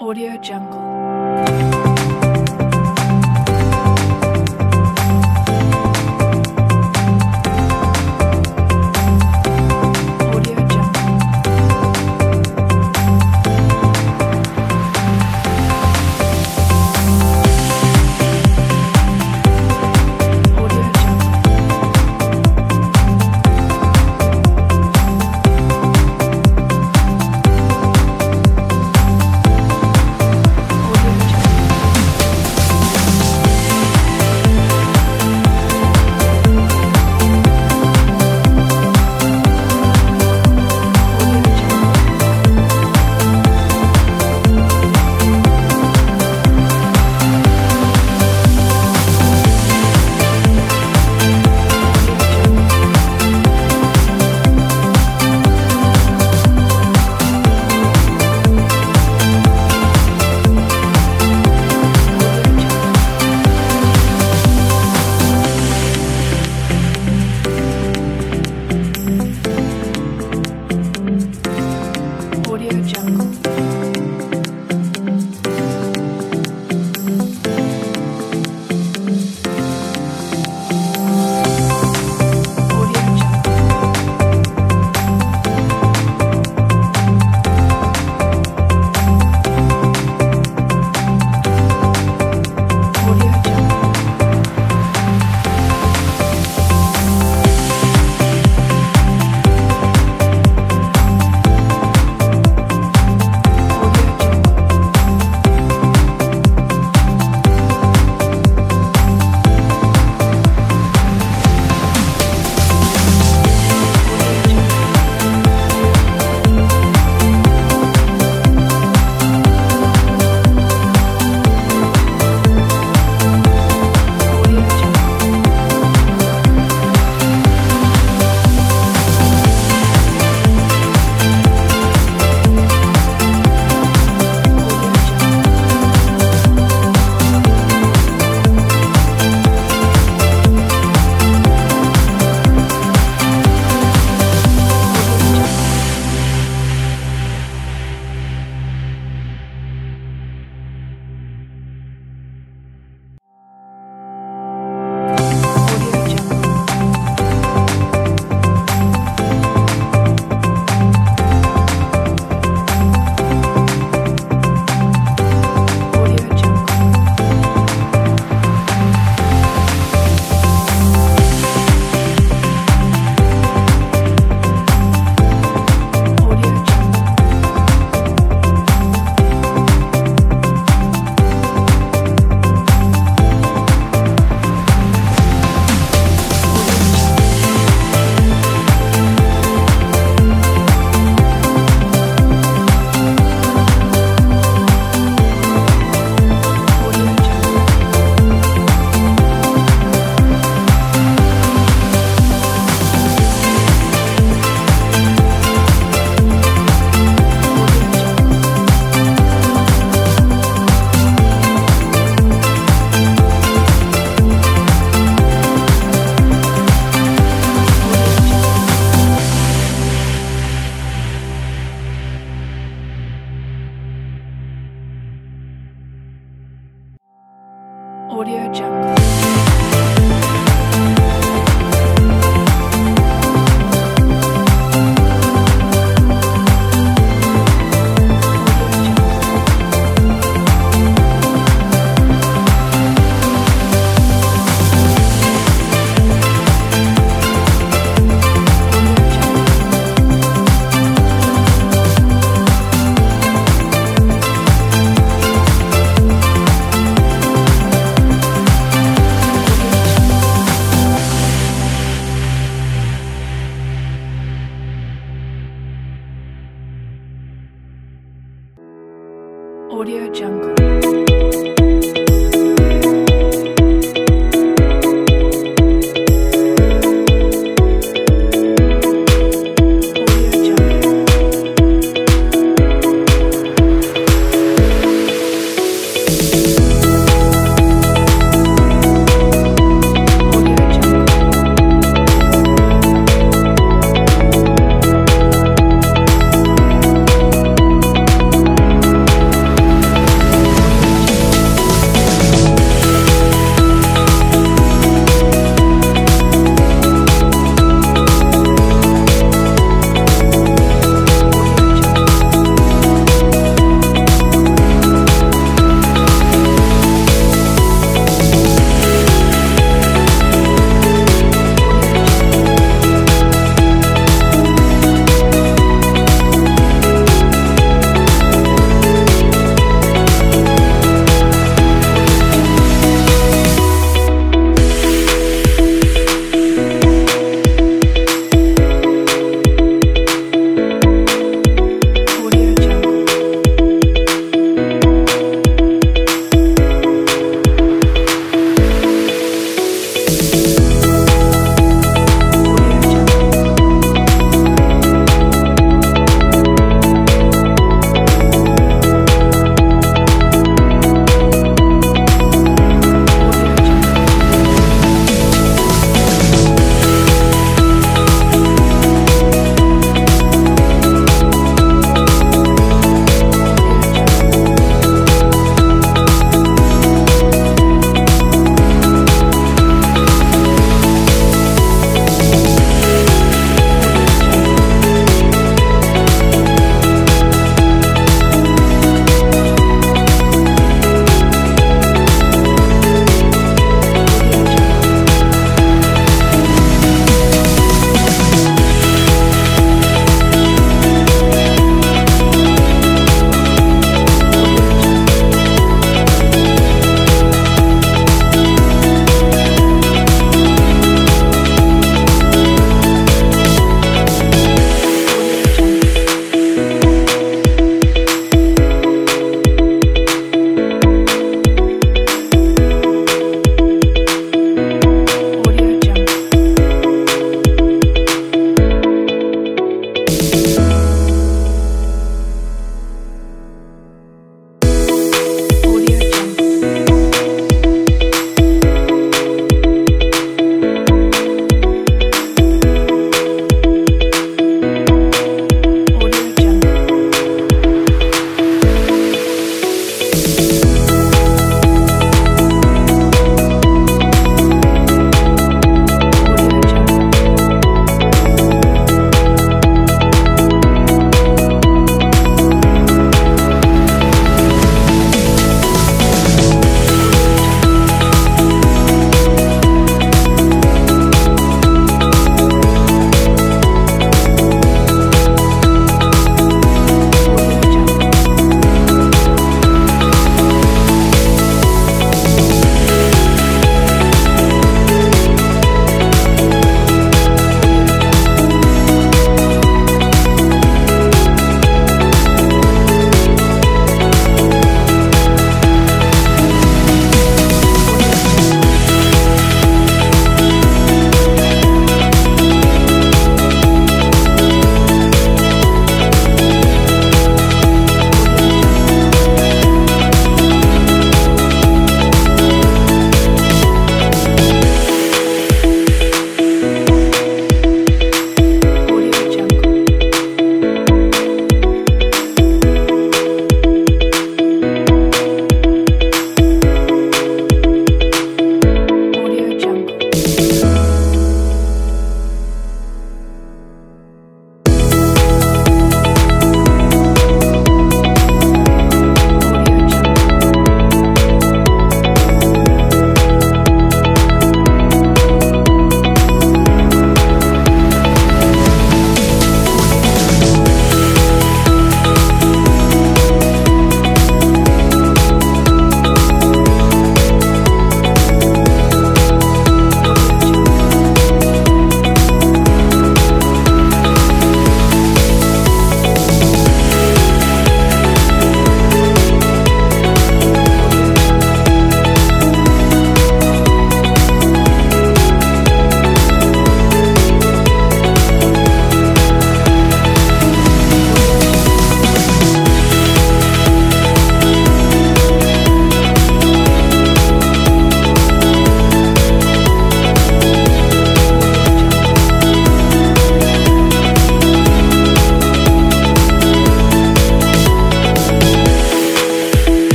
Audio Jungle.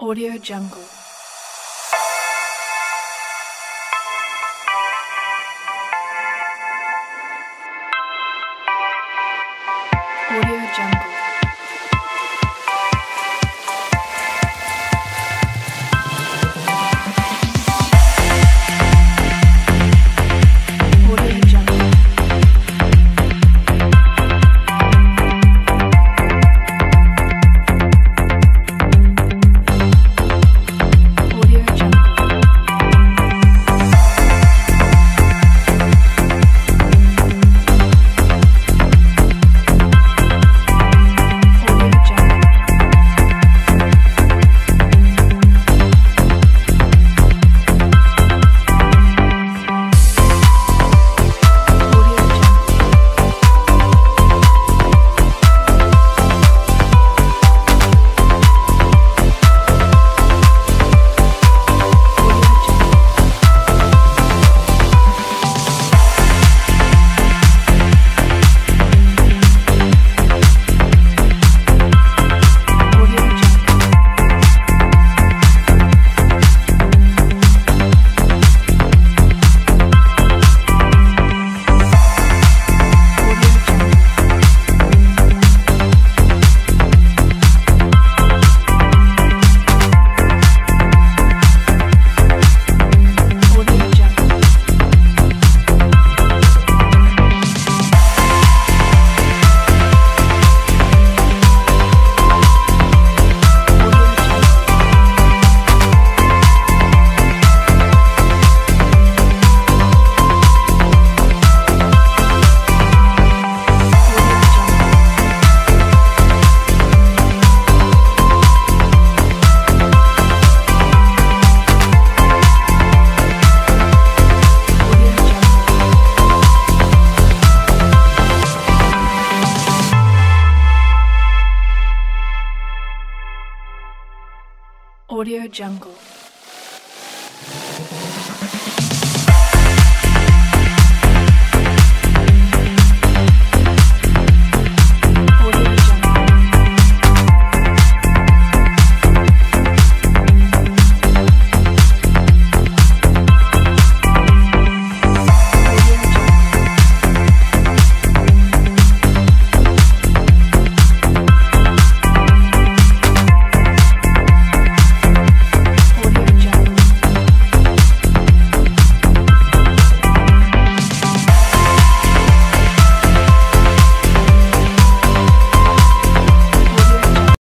Audio Jungle. Audio Jungle.